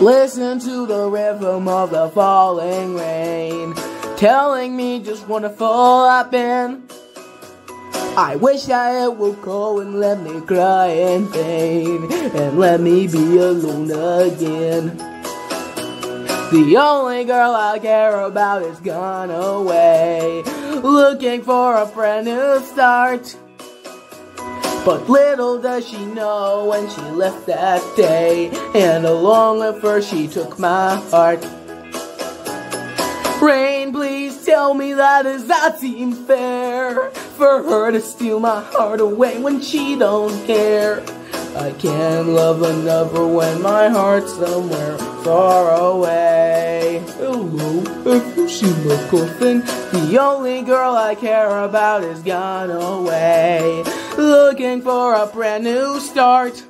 Listen to the rhythm of the falling rain, telling me just wonderful I've been. I wish it would go and let me cry in vain, and let me be alone again. The only girl I care about is gone away, looking for a brand new start. But little does she know when she left that day, and along with her she took my heart. Rain, please tell me that does that seem fair for her to steal my heart away when she don't care. I can't love another when my heart's somewhere far away. You see coffin, the only girl I care about is gone away. Looking for a brand new start.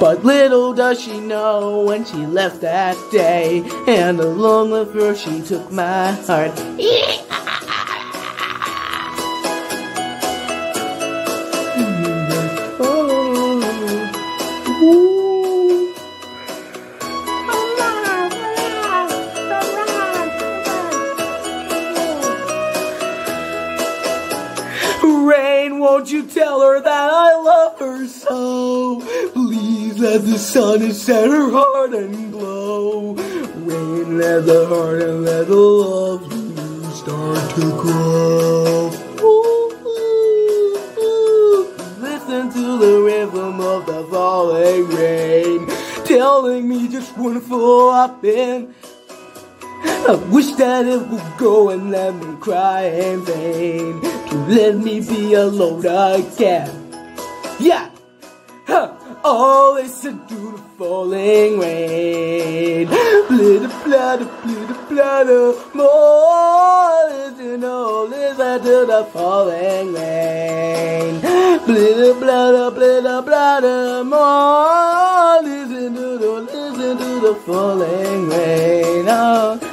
But little does she know when she left that day, and along with her she took my heart. Hmm. Rain, won't you tell her that I love her so? Please let the sun set her heart and glow. Rain, let the heart and let the love start to grow. Ooh, ooh. Listen to the rhythm of the falling rain, telling me just wonderful I've been. I wish that it would go and let me cry in vain to let me be alone again. Yeah, huh. Oh, listen to the falling rain. Blitter, platter, blitter, platter. More listen, oh, listen to the falling rain. Blitter, platter, blitter, platter. More listen to the, listen to the falling rain. Oh.